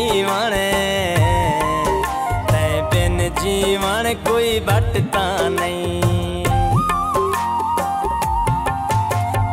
जीवन। तै बिन जीवन कोई बटता नहीं।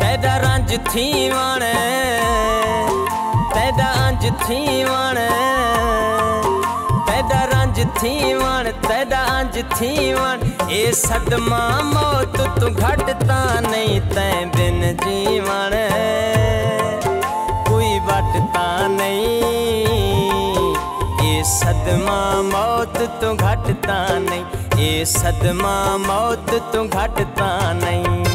तेरा रंज थी वण तेरा अंज थी वण तेरा रंज थी वण तेरा अंज थी वण ए सदमा मौत तू घटता नहीं, तै बिन जीवन। कोई बटता नहीं। सदमा मौत तू घटता नहीं। ये सदमा मौत तू घटता नहीं।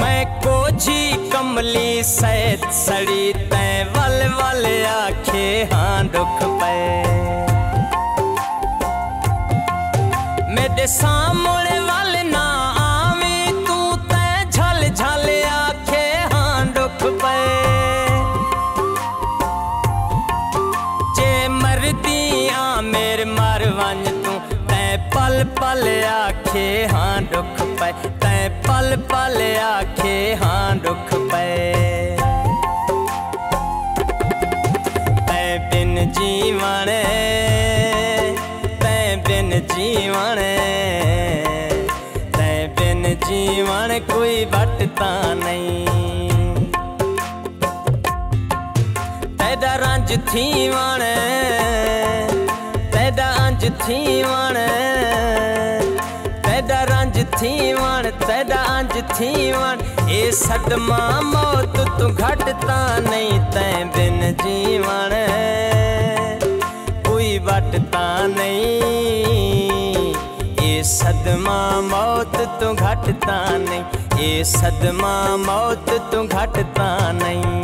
मैं कोझी कमली सैत सड़ी तै वल वल आखे हाँ दुख पे। मेरे सामने पल आखे हाँ दुख पे। तै पल पल आखे हाँ दुख पे। तै बिन जीवन, तै बिन जीवन, तै बिन जीवन कोई बटता नहीं। तेरा रंज थी वण। तेरा अंज थी वण तेरा रंज थी वण तेरा अंज थी वण ए सदमा मौत तू घटता नहीं तै बिन जीवन कोई बटता नहीं ए सदमा मौत तू घटता नहीं ए सदमा मौत तू घटता नहीं मेरा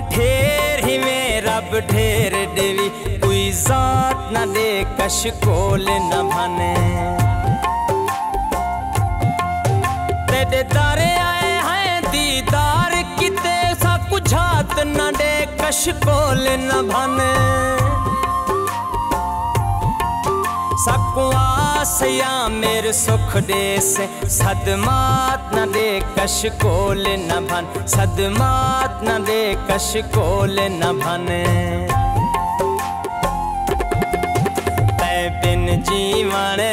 ढेर ही में रब ढेर देवी। कोई जात न दे कश कोल न बने। तेरे दारे आए हैं दीदार, किते सा कुछात न दे कश कोल न बने। सकुआसया मेरे सुख दे से सदमात न दे कश कोल न भन सदमात न दे कश कोल न भन तै बिन जीवन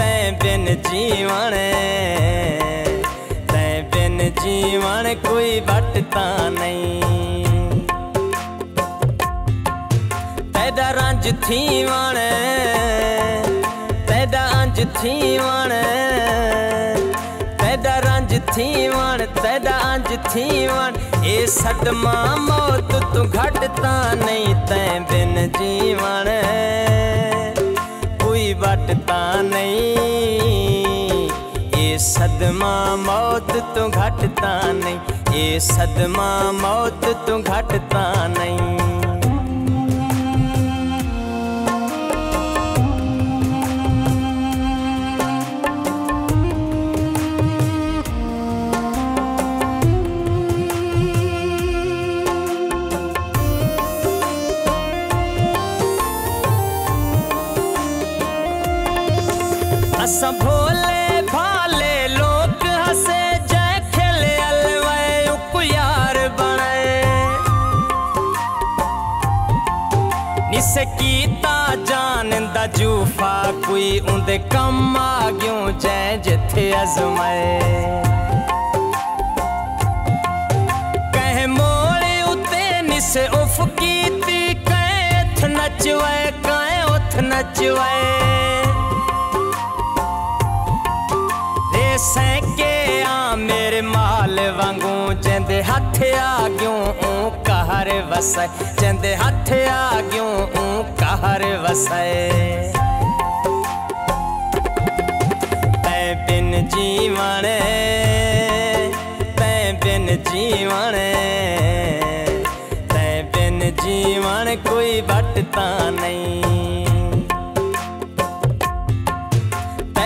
तै बिन जीवन तै बिन जीवन कोई बटता नहीं तेरा रंज थी वण तेरा अंज थी वण तेरा रंज थी वण तेरा अंज थी वण। ए सदमा मौत तू घटता नहीं तै बिन जीवन कोई बटता नहीं। ए सदमा मौत तू घटता नहीं, ए सदमा मौत तू घटता नहीं। संभोले भाले लोक हसे, जय खेले अलवै उकुयार बने निस कीता जान दा जूफा, कोई उंदे कम आ गयो जय जिथे अजमाए से उफ की ती कैथ नचवे कै उथ नचवे। सैके आ मेरे माल वांगू जंदे हथ आ क्यों कहर वसाए जंदे हथ आ क्यों कहर वसाए बिन जीवन तै बिन जीवन तै बिन जीवन कोई बटता नहीं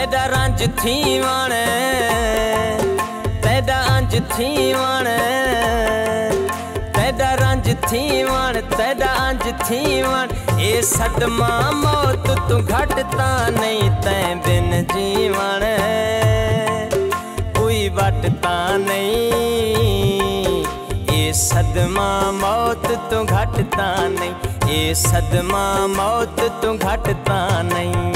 तैदा रंज थी वण तैदा अंज थी वण तैदा रंज थी वण तैदा अंज थी वण ए सदमा मौत तू घटता नहीं तै बिन जीवन कोई बटता नहीं ए सदमा मौत तू घटता नहीं ए सदमा मौत तू घटता नहीं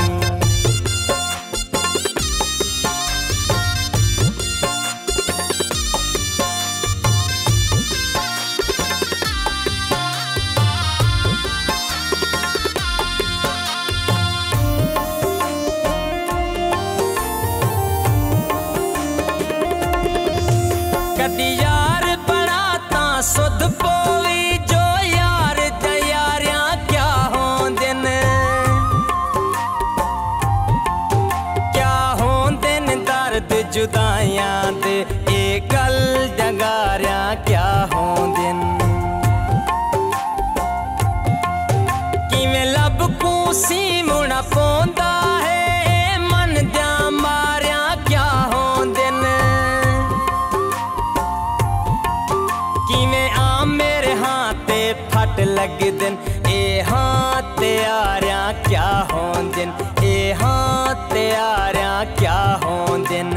क्या होंदे न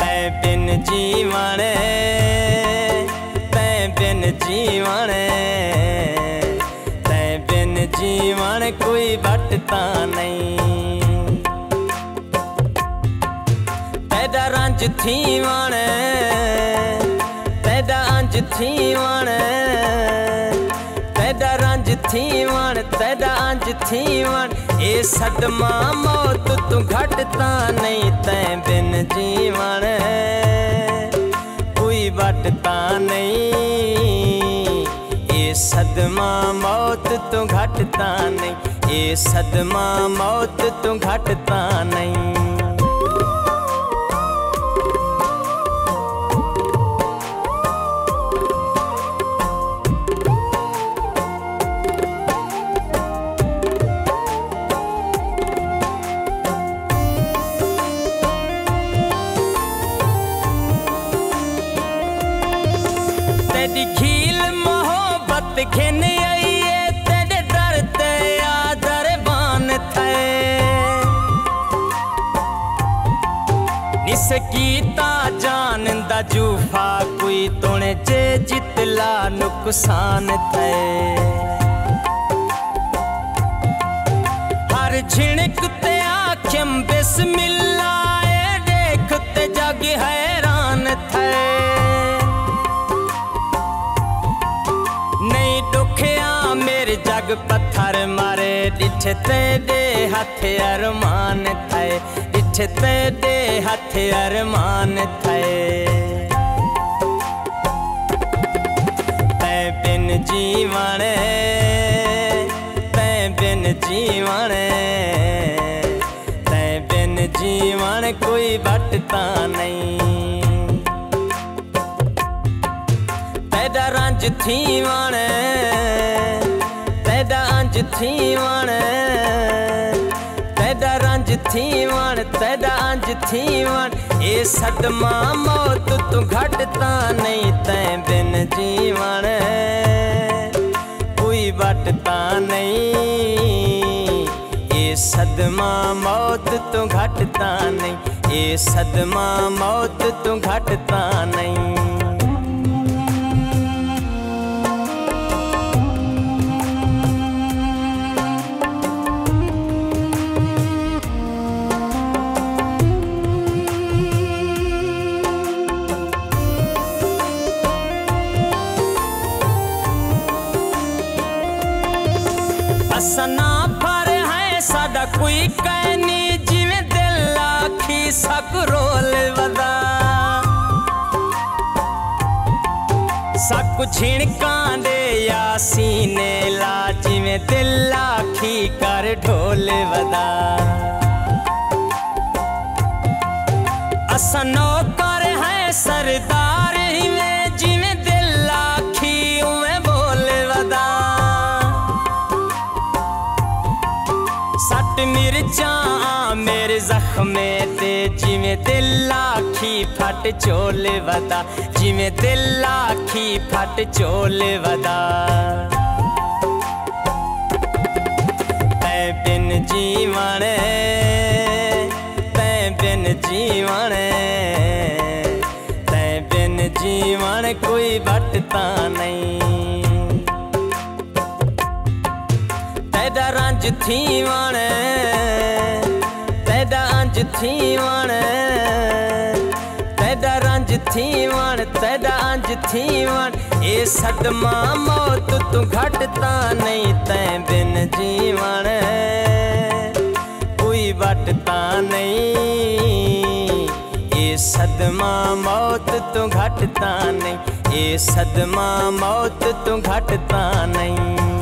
तै बिन जीवन, तै बिन जीवन, तै बिन जीवन कोई बटता नहीं। तैदा रंज थी वण तैदा अंज थी वण थी वण तैदा अंज थी वण ए सदमा मौत तू घटता नहीं, तै बिन जीवन। कोई बटता नहीं। ए सदमा मौत तू घटता नहीं, ए सदमा मौत तू घटता नहीं। तेरी खील मोहब्बत खिन तेरे ते आदर बान थे। जान दा कोई तुने जे जितला नुकसान थे। हर झिणक ते आख्यम बिस्मिल्ला पत्थर मारे डिठ तेरे हथ अरमान थे डिठ तेरे हथ अरमान थे तै बिन जीवन, तै बिन जीवन, तै बिन जीवन कोई बटता नहीं। थी वण अंज थी वण तैदा रंज थी वण तैदा अंज थी वण ए सदमा मौत तू घटता नहीं तै बिन जीवन कोई बटता नहीं ए सदमा मौत तू घटता नहीं ए सदमा मौत तू घटता पैनी जिमें दिल लाखी सक छिणका दे सीने ला जिमें दिल लाखी कर ढोल असनो कर है सरदार मिर्चा, मेरे जख्मे ते जिमें दिल आखी फट चोल वदा जिमें तिल आखी फट चोल वदा। तैं बिन जीवन तैं बिन जीवन तैं बिन जीवन कोई बटता नहीं। अंज थी वणे तेॾा अंज थी वणे तेॾा रंज थी वण तेॾा अंज थी वण। ए सदमा मौत तू घटि त नई तैं बिन जीवण, कोई वट ता नहीं सदमा मौत तू घटता नहीं नई सदमा मौत तू घटता नहीं।